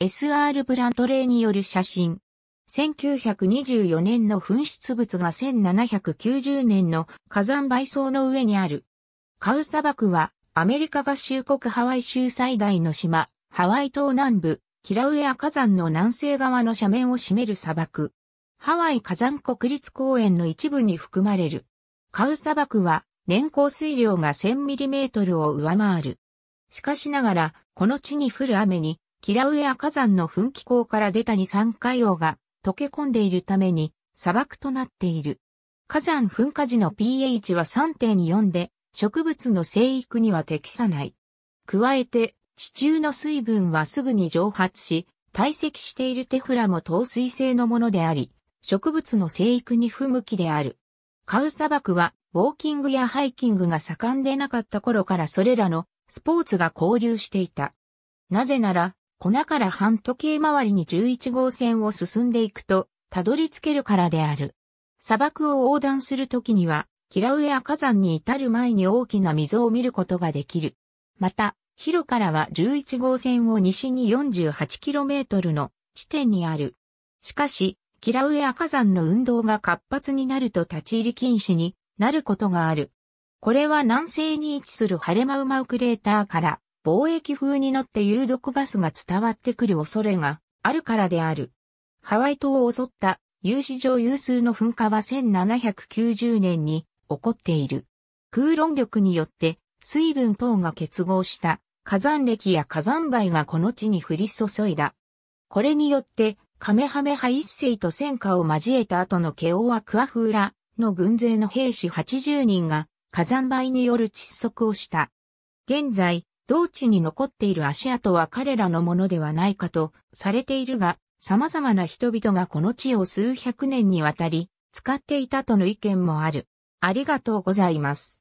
SR ブラントレーによる写真。1924年の噴出物が1790年の火山灰層の上にある。カウ砂漠はアメリカ合衆国ハワイ州最大の島、ハワイ島南部、キラウエア火山の南西側の斜面を占める砂漠。ハワイ火山国立公園の一部に含まれる。カウ砂漠は年降水量が 1000mm を上回る。しかしながら、この地に降る雨に、キラウエア火山の噴気口から出た二酸化硫黄が溶け込んでいるために砂漠となっている。火山噴火時の pH は3.4で植物の生育には適さない。加えて地中の水分はすぐに蒸発し、堆積しているテフラも透水性のものであり、植物の生育に不向きである。カウ砂漠はウォーキングやハイキングが盛んでなかった頃からそれらのスポーツが交流していた。なぜなら粉から半時計回りに11号線を進んでいくと、たどり着けるからである。砂漠を横断するときには、キラウエア火山に至る前に大きな溝を見ることができる。また、ヒロからは11号線を西に 48km の地点にある。しかし、キラウエア火山の運動が活発になると立ち入り禁止になることがある。これは南西に位置するハレマウマウクレーターから貿易風に乗って有毒ガスが伝わってくる恐れがあるからである。ハワイ島を襲った有史上有数の噴火は1790年に起こっている。空論力によって水分等が結合した火山歴や火山灰がこの地に降り注いだ。これによってカメハメハ一世と戦火を交えた後のケオワクアフーラの軍勢の兵士80人が火山灰による窒息をした。現在、同地に残っている足跡は彼らのものではないかとされているが、様々な人々がこの地を数百年にわたり使っていたとの意見もある。ありがとうございます。